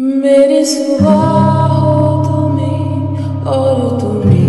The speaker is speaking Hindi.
मेरी सुबह हो तुम्हें और तुम्हें